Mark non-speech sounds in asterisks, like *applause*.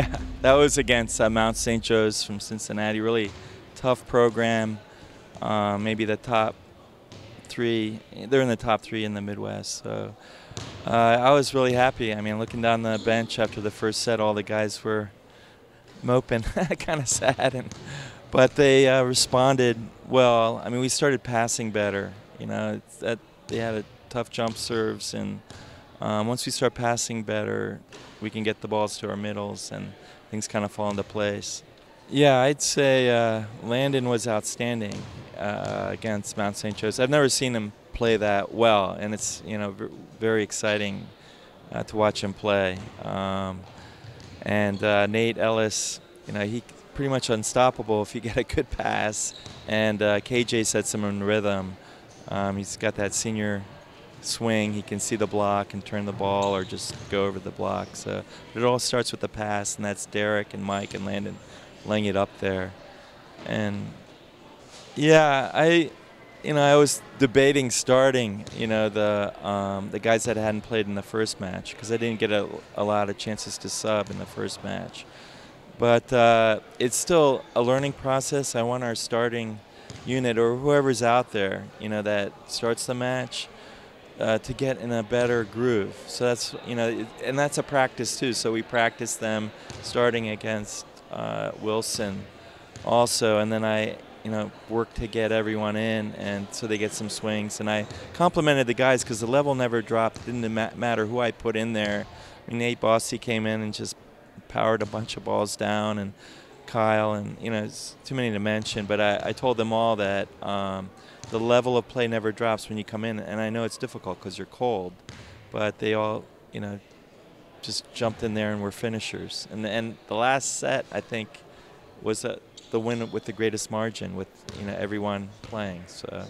*laughs* that was against uh, Mount St. Joe's from Cincinnati. Really tough program. Uh, maybe the top three. They're in the top three in the Midwest. So uh, I was really happy. I mean, looking down the bench after the first set, all the guys were moping, *laughs* kind of sad, and but they uh, responded well. I mean, we started passing better. You know, that they had a tough jump serves, and um, once we start passing better, we can get the balls to our middles, and things kind of fall into place. Yeah, I'd say uh, Landon was outstanding uh, against Mount St. Joe's. I've never seen him play that well, and it's you know very exciting uh, to watch him play. Um, and uh, Nate Ellis, you know, he pretty much unstoppable if you get a good pass. And uh, KJ sets him in rhythm. Um, he's got that senior swing. He can see the block and turn the ball or just go over the block. So it all starts with the pass, and that's Derek and Mike and Landon laying it up there. And yeah, I, you know, I was debating starting, you know, the um, the guys that hadn't played in the first match because I didn't get a, a lot of chances to sub in the first match. But uh, it's still a learning process. I want our starting unit or whoever's out there, you know, that starts the match. Uh, to get in a better groove, so that's you know, and that's a practice too. So we practice them starting against uh, Wilson also, and then I you know work to get everyone in, and so they get some swings. And I complimented the guys because the level never dropped. It didn't ma matter who I put in there. I mean, Nate Bossy came in and just powered a bunch of balls down, and Kyle, and you know, it's too many to mention. But I, I told them all that. Um, the level of play never drops when you come in, and I know it's difficult because you're cold, but they all, you know, just jumped in there and were finishers. And and the last set, I think, was uh, the win with the greatest margin with you know everyone playing. So.